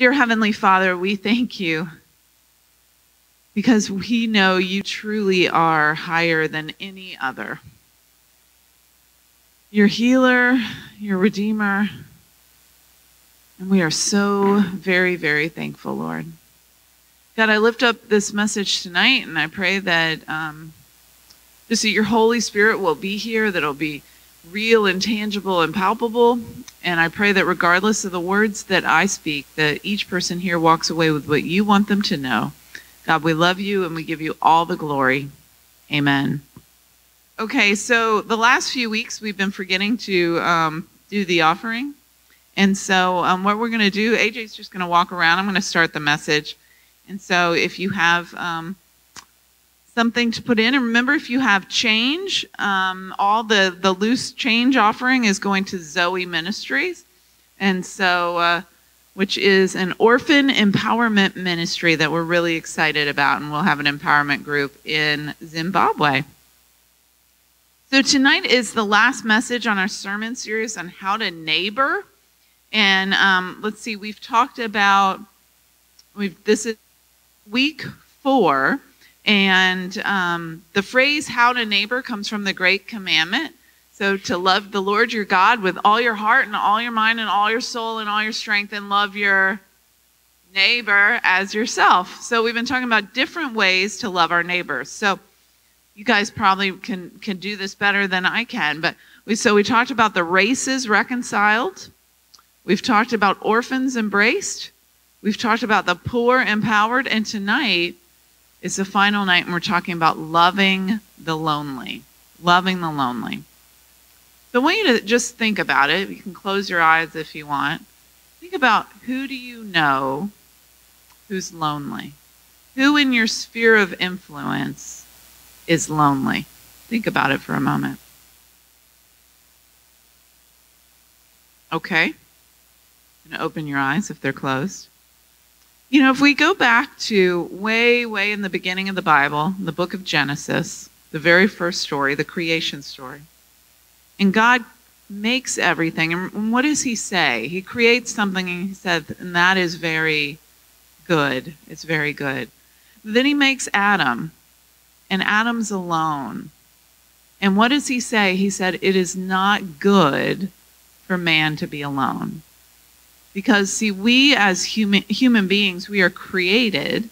Dear Heavenly Father, we thank you because we know you truly are higher than any other. Your healer, your redeemer, and we are so very, very thankful, Lord. God, I lift up this message tonight and I pray that um, just that your Holy Spirit will be here, that it'll be real and tangible and palpable. And I pray that regardless of the words that I speak, that each person here walks away with what you want them to know. God, we love you and we give you all the glory. Amen. Okay, so the last few weeks we've been forgetting to um, do the offering. And so, um, what we're going to do, AJ's just going to walk around. I'm going to start the message. And so, if you have um, something to put in. And remember, if you have change, um, all the, the loose change offering is going to Zoe Ministries. And so, uh, which is an orphan empowerment ministry that we're really excited about. And we'll have an empowerment group in Zimbabwe. So, tonight is the last message on our sermon series on how to neighbor. And um, let's see, we've talked about, we've, this is week four and um, the phrase how to neighbor comes from the great commandment. So to love the Lord your God with all your heart and all your mind and all your soul and all your strength and love your neighbor as yourself. So we've been talking about different ways to love our neighbors. So you guys probably can can do this better than I can, but we so we talked about the races reconciled. We've talked about orphans embraced. We've talked about the poor empowered and tonight it's the final night, and we're talking about loving the lonely. Loving the lonely. So I want you to just think about it. You can close your eyes if you want. Think about who do you know who's lonely? Who in your sphere of influence is lonely? Think about it for a moment. Okay. Can open your eyes if they're closed. You know, if we go back to way, way in the beginning of the Bible, the book of Genesis, the very first story, the creation story, and God makes everything. And what does He say? He creates something and He said, and that is very good. It's very good. Then He makes Adam, and Adam's alone. And what does He say? He said, It is not good for man to be alone. Because, see, we as human, human beings, we are created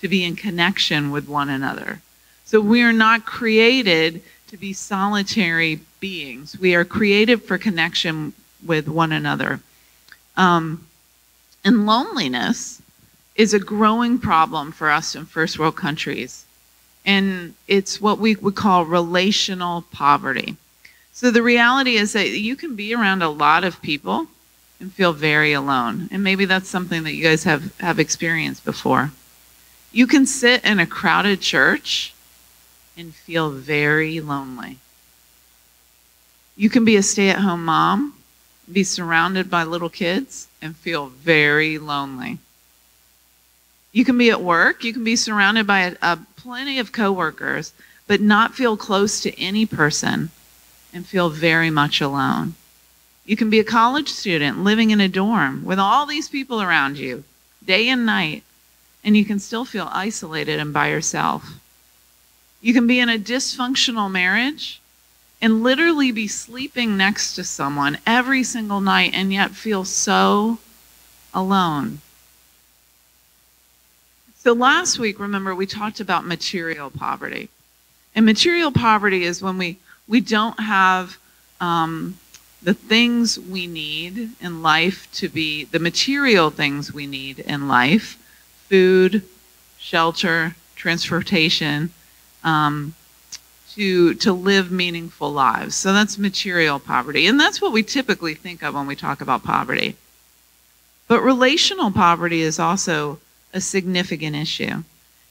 to be in connection with one another. So we are not created to be solitary beings. We are created for connection with one another. Um, and loneliness is a growing problem for us in first world countries. And it's what we would call relational poverty. So the reality is that you can be around a lot of people and feel very alone. And maybe that's something that you guys have, have experienced before. You can sit in a crowded church and feel very lonely. You can be a stay at home mom, be surrounded by little kids, and feel very lonely. You can be at work, you can be surrounded by a, a plenty of coworkers, but not feel close to any person and feel very much alone. You can be a college student living in a dorm with all these people around you, day and night, and you can still feel isolated and by yourself. You can be in a dysfunctional marriage and literally be sleeping next to someone every single night and yet feel so alone. So last week, remember, we talked about material poverty. And material poverty is when we, we don't have um, the things we need in life to be the material things we need in life food, shelter, transportation um, to, to live meaningful lives. So that's material poverty. And that's what we typically think of when we talk about poverty. But relational poverty is also a significant issue.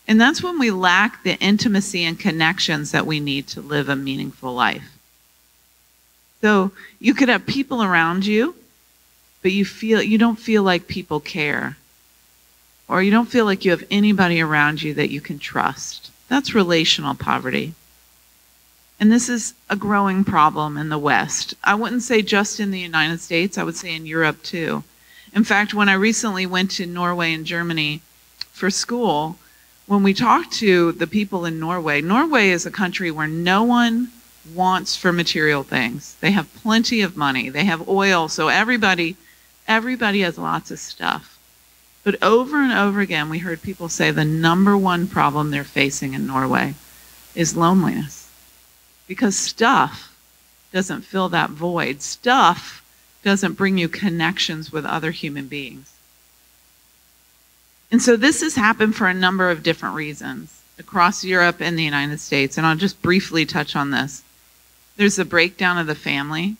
And that's when we lack the intimacy and connections that we need to live a meaningful life. So you could have people around you, but you feel you don't feel like people care. Or you don't feel like you have anybody around you that you can trust. That's relational poverty. And this is a growing problem in the West. I wouldn't say just in the United States, I would say in Europe too. In fact, when I recently went to Norway and Germany for school, when we talked to the people in Norway, Norway is a country where no one wants for material things. They have plenty of money. They have oil, so everybody everybody has lots of stuff. But over and over again we heard people say the number one problem they're facing in Norway is loneliness. Because stuff doesn't fill that void. Stuff doesn't bring you connections with other human beings. And so this has happened for a number of different reasons across Europe and the United States. And I'll just briefly touch on this. There's a breakdown of the family.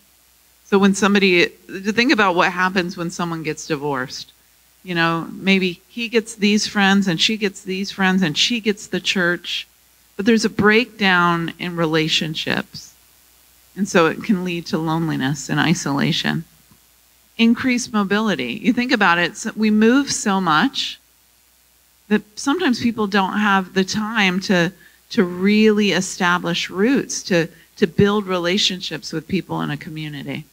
So when somebody, to think about what happens when someone gets divorced. You know, maybe he gets these friends and she gets these friends and she gets the church. But there's a breakdown in relationships. And so it can lead to loneliness and isolation. Increased mobility. You think about it, we move so much that sometimes people don't have the time to, to really establish roots, to, to build relationships with people in a community.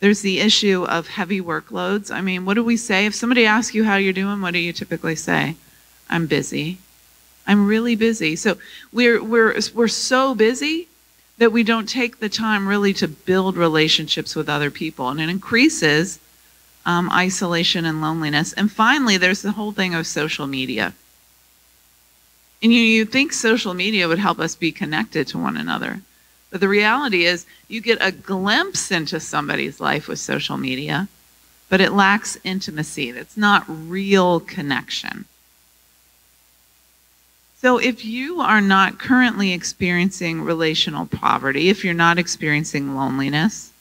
There's the issue of heavy workloads. I mean, what do we say? If somebody asks you how you're doing, what do you typically say? I'm busy. I'm really busy. So we're, we're, we're so busy that we don't take the time really to build relationships with other people. And it increases um, isolation and loneliness. And finally, there's the whole thing of social media. And you, you think social media would help us be connected to one another. But the reality is, you get a glimpse into somebody's life with social media, but it lacks intimacy. It's not real connection. So, if you are not currently experiencing relational poverty, if you're not experiencing loneliness,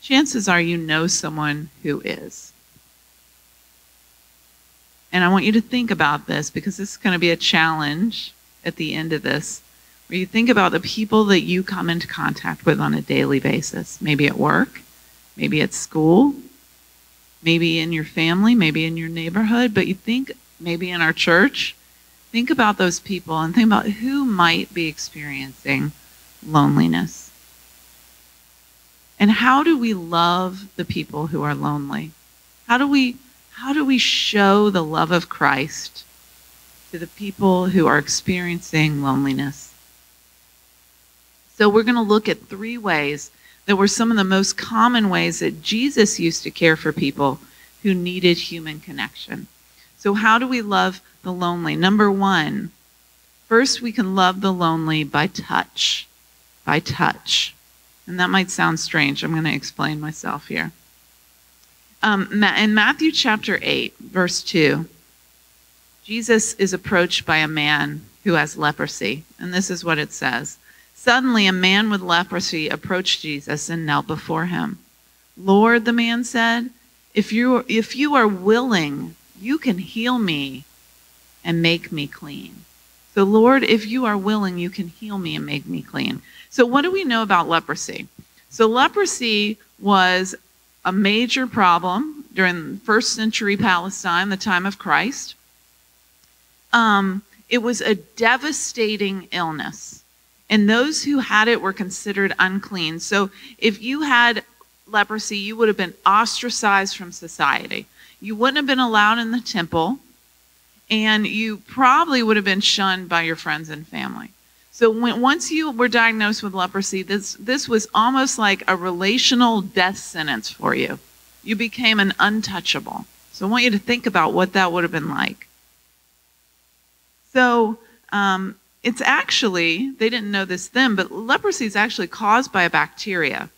chances are you know someone who is. And I want you to think about this because this is going to be a challenge at the end of this, where you think about the people that you come into contact with on a daily basis, maybe at work, maybe at school, maybe in your family, maybe in your neighborhood, but you think maybe in our church. Think about those people and think about who might be experiencing loneliness. And how do we love the people who are lonely? How do we how do we show the love of Christ to the people who are experiencing loneliness? So we're going to look at three ways that were some of the most common ways that Jesus used to care for people who needed human connection. So how do we love the lonely? Number one, first, we can love the lonely by touch. By touch. And that might sound strange. I'm going to explain myself here. Um, in Matthew chapter 8, verse 2, Jesus is approached by a man who has leprosy. And this is what it says Suddenly, a man with leprosy approached Jesus and knelt before him. Lord, the man said, if you, if you are willing, you can heal me and make me clean. So, Lord, if you are willing, you can heal me and make me clean. So, what do we know about leprosy? So, leprosy was a major problem during first century Palestine, the time of Christ. Um, it was a devastating illness, and those who had it were considered unclean. So, if you had leprosy, you would have been ostracized from society. You wouldn't have been allowed in the temple, and you probably would have been shunned by your friends and family. So when, once you were diagnosed with leprosy, this, this was almost like a relational death sentence for you. You became an untouchable. So I want you to think about what that would have been like. So um, it's actually, they didn't know this then, but leprosy is actually caused by a bacteria.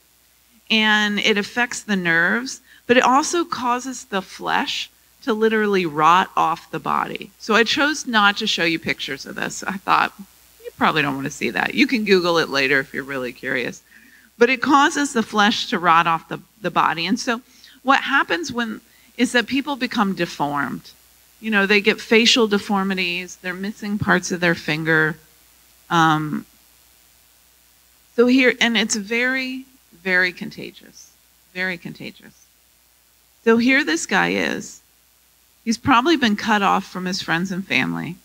And it affects the nerves, but it also causes the flesh to literally rot off the body. So I chose not to show you pictures of this. I thought, probably don't want to see that. You can Google it later if you're really curious. But it causes the flesh to rot off the, the body. And so what happens when is that people become deformed. You know, they get facial deformities, they're missing parts of their finger. Um, so here, and it's very, very contagious. Very contagious. So here this guy is. He's probably been cut off from his friends and family.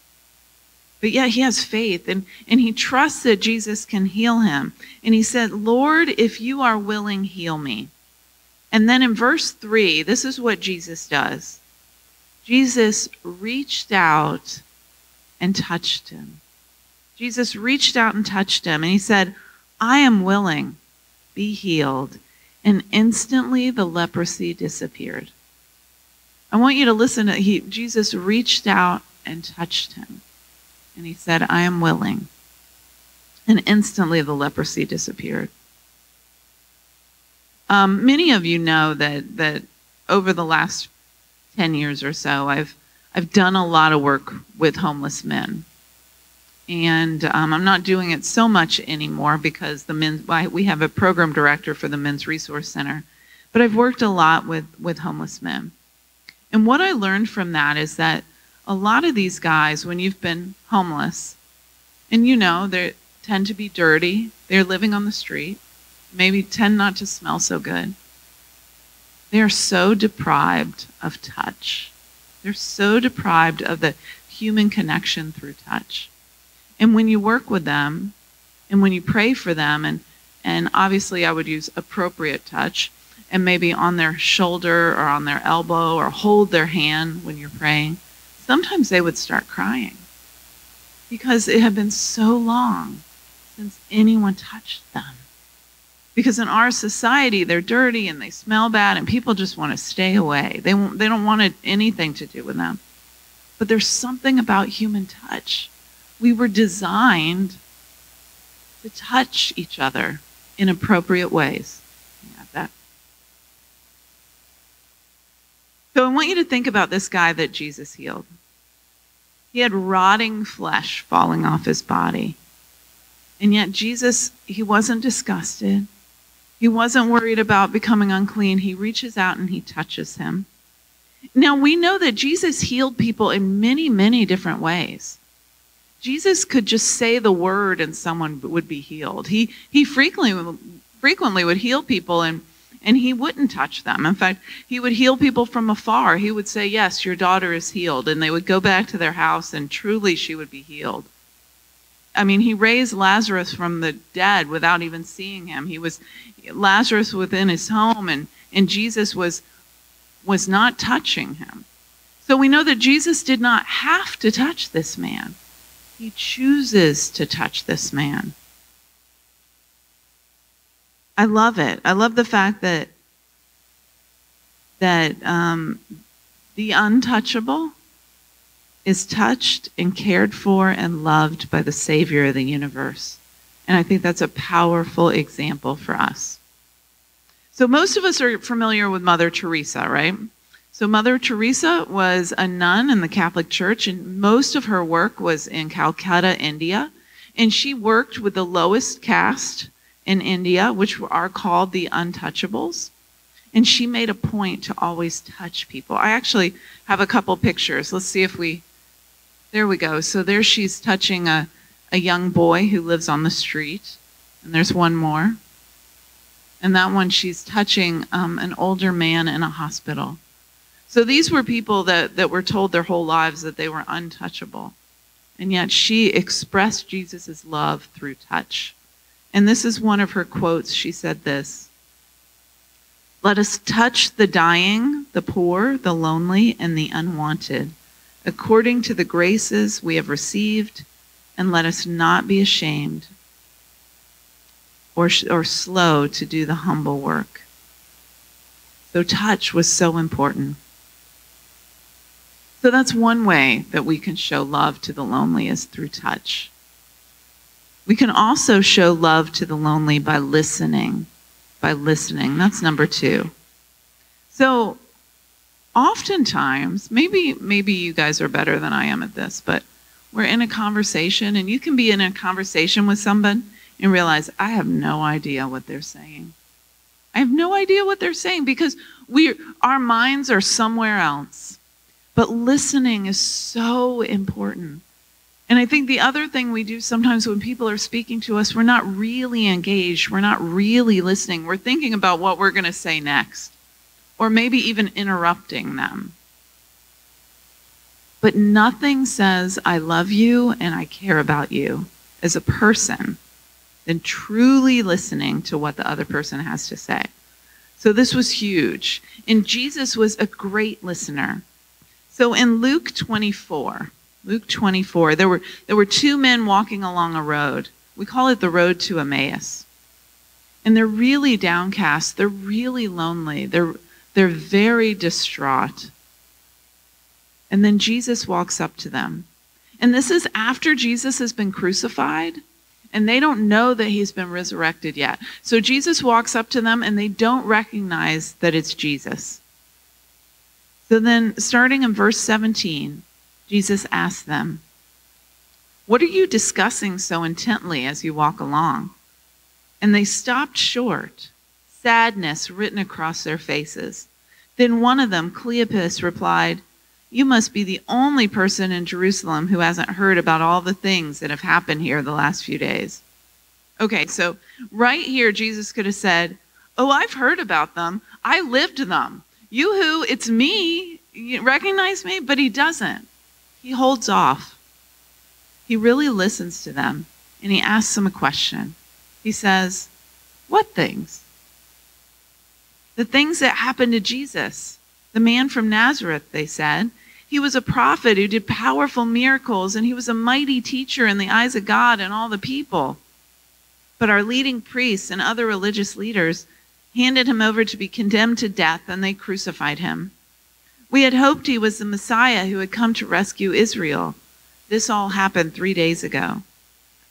But yet he has faith and, and he trusts that Jesus can heal him. And he said, Lord, if you are willing, heal me. And then in verse 3, this is what Jesus does Jesus reached out and touched him. Jesus reached out and touched him, and he said, I am willing, be healed. And instantly the leprosy disappeared. I want you to listen to he Jesus reached out and touched him. And he said, I am willing. And instantly the leprosy disappeared. Um, many of you know that that over the last 10 years or so, I've I've done a lot of work with homeless men. And um, I'm not doing it so much anymore because the men, we have a program director for the Men's Resource Center. But I've worked a lot with, with homeless men. And what I learned from that is that a lot of these guys, when you've been homeless, and you know, they tend to be dirty, they're living on the street, maybe tend not to smell so good. They are so deprived of touch. They're so deprived of the human connection through touch. And when you work with them and when you pray for them, and, and obviously I would use appropriate touch, and maybe on their shoulder or on their elbow or hold their hand when you're praying, sometimes they would start crying because it had been so long since anyone touched them. Because in our society, they're dirty and they smell bad, and people just want to stay away. They, they don't want anything to do with them. But there's something about human touch. We were designed to touch each other in appropriate ways. that. So I want you to think about this guy that Jesus healed. He had rotting flesh falling off his body. And yet, Jesus, he wasn't disgusted. He wasn't worried about becoming unclean. He reaches out and he touches him. Now, we know that Jesus healed people in many, many different ways. Jesus could just say the word and someone would be healed. He, he frequently, frequently would heal people and, and he wouldn't touch them. In fact, he would heal people from afar. He would say, Yes, your daughter is healed. And they would go back to their house and truly she would be healed. I mean, he raised Lazarus from the dead without even seeing him. He was Lazarus within his home, and, and Jesus was, was not touching him. So we know that Jesus did not have to touch this man. He chooses to touch this man. I love it. I love the fact that that um, the untouchable is touched and cared for and loved by the Savior of the universe. And I think that's a powerful example for us. So, most of us are familiar with Mother Teresa, right? So, Mother Teresa was a nun in the Catholic Church, and most of her work was in Calcutta, India. And she worked with the lowest caste in India, which are called the untouchables. And she made a point to always touch people. I actually have a couple pictures. Let's see if we there we go. So there she's touching a, a young boy who lives on the street. And there's one more. And that one she's touching um, an older man in a hospital. So these were people that, that were told their whole lives that they were untouchable. And yet she expressed Jesus' love through touch. And this is one of her quotes. She said this Let us touch the dying, the poor, the lonely, and the unwanted according to the graces we have received, and let us not be ashamed or, or slow to do the humble work. So, touch was so important. So, that's one way that we can show love to the lonely is through touch. We can also show love to the lonely by listening. By listening. That's number two. So, oftentimes, maybe maybe you guys are better than I am at this, but we're in a conversation and you can be in a conversation with someone and realize I have no idea what they're saying. I have no idea what they're saying because we our minds are somewhere else. But listening is so important. And I think the other thing we do sometimes when people are speaking to us, we're not really engaged. We're not really listening. We're thinking about what we're going to say next or maybe even interrupting them. But nothing says, I love you and I care about you as a person than truly listening to what the other person has to say. So this was huge. And Jesus was a great listener. So in Luke 24, Luke 24, there were, there were two men walking along a road. We call it the road to Emmaus. And they're really downcast. They're really lonely. They're, they're very distraught. And then Jesus walks up to them. And this is after Jesus has been crucified and they don't know that he's been resurrected yet. So Jesus walks up to them and they don't recognize that it's Jesus. So then, starting in verse 17, Jesus asked them, What are you discussing so intently as you walk along? And they stopped short, sadness written across their faces. Then one of them, Cleopas, replied, you must be the only person in Jerusalem who hasn't heard about all the things that have happened here the last few days. Okay, so right here, Jesus could have said, Oh, I've heard about them. I lived them. You who, it's me. You recognize me? But he doesn't. He holds off. He really listens to them and he asks them a question. He says, What things? The things that happened to Jesus, the man from Nazareth, they said. He was a prophet who did powerful miracles, and he was a mighty teacher in the eyes of God and all the people. But our leading priests and other religious leaders handed him over to be condemned to death, and they crucified him. We had hoped he was the Messiah who had come to rescue Israel. This all happened three days ago.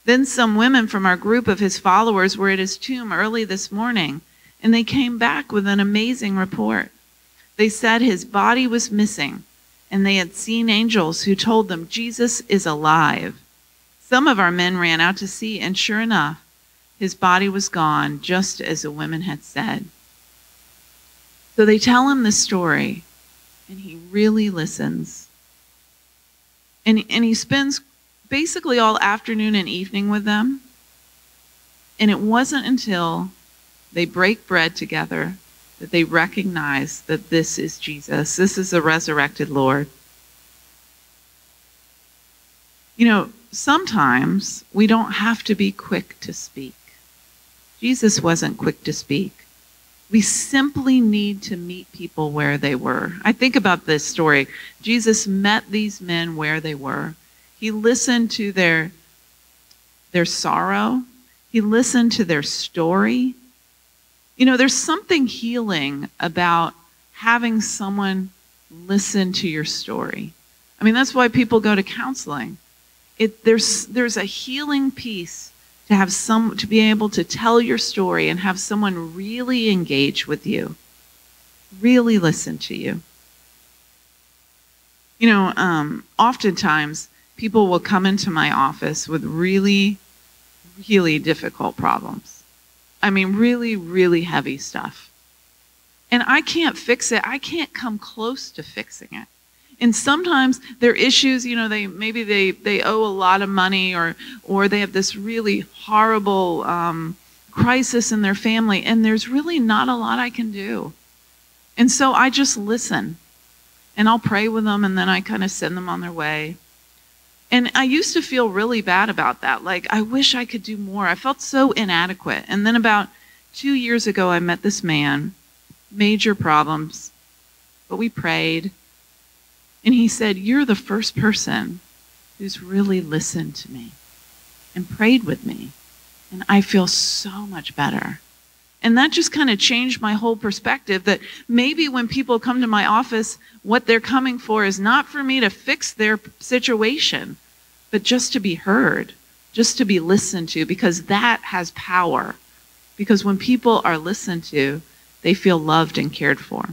Then some women from our group of his followers were at his tomb early this morning, and they came back with an amazing report. They said his body was missing and they had seen angels who told them Jesus is alive. Some of our men ran out to see, and sure enough, his body was gone, just as the women had said. So they tell him the story, and he really listens. And, and he spends basically all afternoon and evening with them. And it wasn't until they break bread together that they recognize that this is Jesus. This is the resurrected Lord. You know, sometimes we don't have to be quick to speak. Jesus wasn't quick to speak. We simply need to meet people where they were. I think about this story. Jesus met these men where they were. He listened to their, their sorrow. He listened to their story. You know, there's something healing about having someone listen to your story. I mean, that's why people go to counseling. It, there's, there's a healing piece to have some to be able to tell your story and have someone really engage with you, really listen to you. You know, um, oftentimes people will come into my office with really, really difficult problems I mean, really, really heavy stuff. And I can't fix it. I can't come close to fixing it. And sometimes their issues, you know, they maybe they, they owe a lot of money or or they have this really horrible um, crisis in their family, and there's really not a lot I can do. And so I just listen, and I'll pray with them, and then I kind of send them on their way. And I used to feel really bad about that. Like, I wish I could do more. I felt so inadequate. And then about two years ago, I met this man, major problems, but we prayed. And he said, You're the first person who's really listened to me and prayed with me. And I feel so much better. And that just kind of changed my whole perspective that maybe when people come to my office, what they're coming for is not for me to fix their situation, but just to be heard, just to be listened to, because that has power. Because when people are listened to, they feel loved and cared for.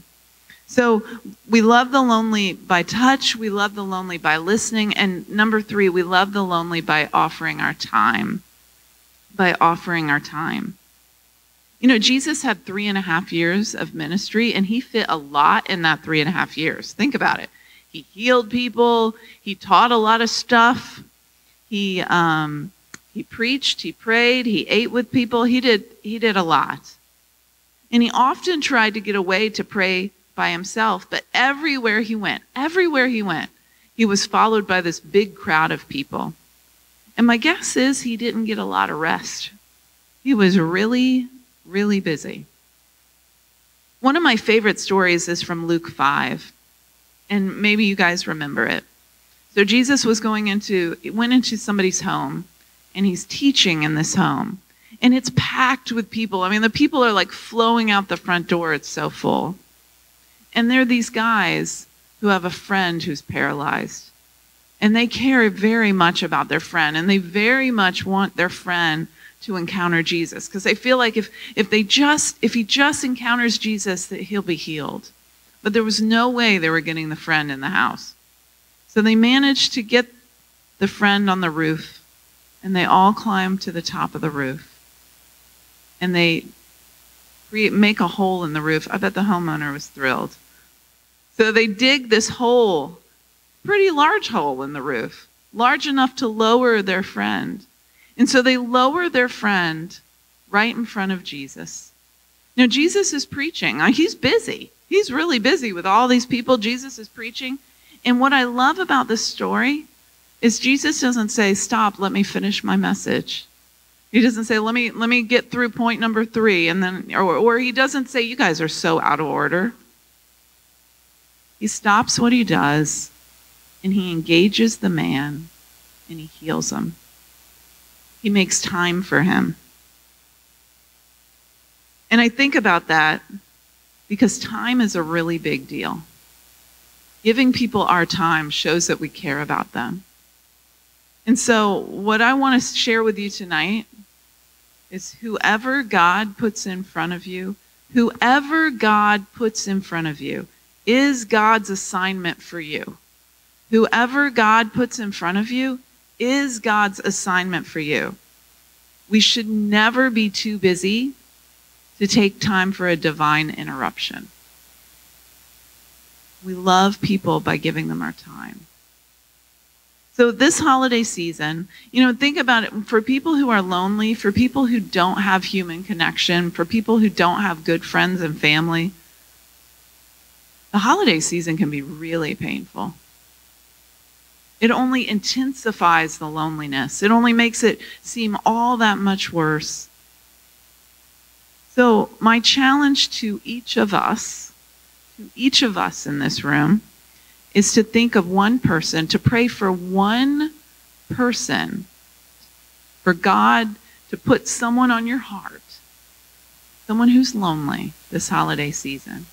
So we love the lonely by touch, we love the lonely by listening, and number three, we love the lonely by offering our time. By offering our time. You know, Jesus had three and a half years of ministry, and he fit a lot in that three and a half years. Think about it. He healed people, he taught a lot of stuff, he um, he preached, he prayed, he ate with people. He did he did a lot, and he often tried to get away to pray by himself. But everywhere he went, everywhere he went, he was followed by this big crowd of people. And my guess is he didn't get a lot of rest. He was really really busy. One of my favorite stories is from Luke 5, and maybe you guys remember it. So Jesus was going into went into somebody's home and he's teaching in this home. And it's packed with people. I mean, the people are like flowing out the front door. It's so full. And they're these guys who have a friend who's paralyzed. And they care very much about their friend. And they very much want their friend to encounter Jesus because they feel like if, if they just if he just encounters Jesus that he'll be healed. But there was no way they were getting the friend in the house. So they managed to get the friend on the roof and they all climb to the top of the roof. And they create, make a hole in the roof. I bet the homeowner was thrilled. So they dig this hole, pretty large hole in the roof, large enough to lower their friend. And so they lower their friend right in front of Jesus. Now, Jesus is preaching. He's busy. He's really busy with all these people. Jesus is preaching. And what I love about this story is Jesus doesn't say, Stop, let me finish my message. He doesn't say, let me, let me get through point number three, and then, or, or he doesn't say, You guys are so out of order. He stops what he does and he engages the man and he heals him. He makes time for him. And I think about that because time is a really big deal. Giving people our time shows that we care about them. And so, what I want to share with you tonight is whoever God puts in front of you, whoever God puts in front of you is God's assignment for you. Whoever God puts in front of you is God's assignment for you. We should never be too busy to take time for a divine interruption. We love people by giving them our time. So, this holiday season, you know, think about it for people who are lonely, for people who don't have human connection, for people who don't have good friends and family, the holiday season can be really painful. It only intensifies the loneliness, it only makes it seem all that much worse. So, my challenge to each of us, to each of us in this room, is to think of one person, to pray for one person, for God to put someone on your heart, someone who's lonely this holiday season,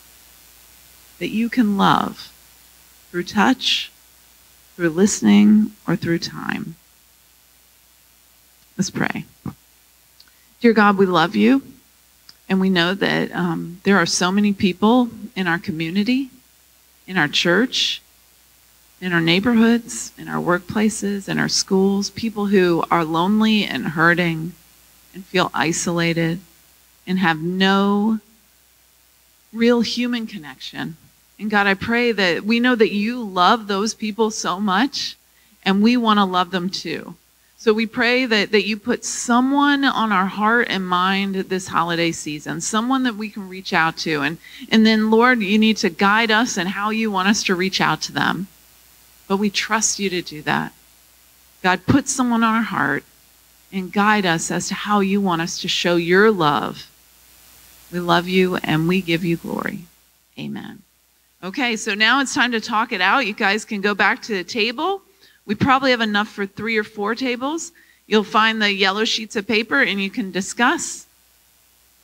that you can love through touch, through listening, or through time. Let's pray. Dear God, we love you, and we know that um, there are so many people in our community, in our church, in our neighborhoods, in our workplaces, in our schools, people who are lonely and hurting and feel isolated and have no real human connection. And God, I pray that we know that you love those people so much and we want to love them too. So we pray that, that you put someone on our heart and mind this holiday season, someone that we can reach out to. And, and then, Lord, you need to guide us and how you want us to reach out to them. But we trust you to do that. God, put someone on our heart and guide us as to how you want us to show your love. We love you and we give you glory. Amen. Okay, so now it's time to talk it out. You guys can go back to the table. We probably have enough for three or four tables. You'll find the yellow sheets of paper and you can discuss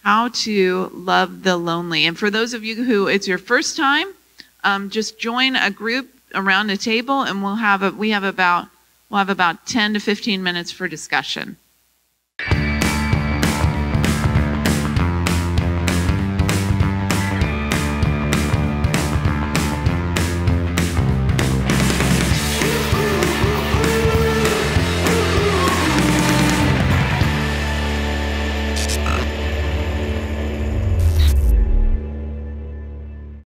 how to love the lonely. And for those of you who it's your first time, um, just join a group around a table and we'll have a, we have about we'll have about 10 to 15 minutes for discussion.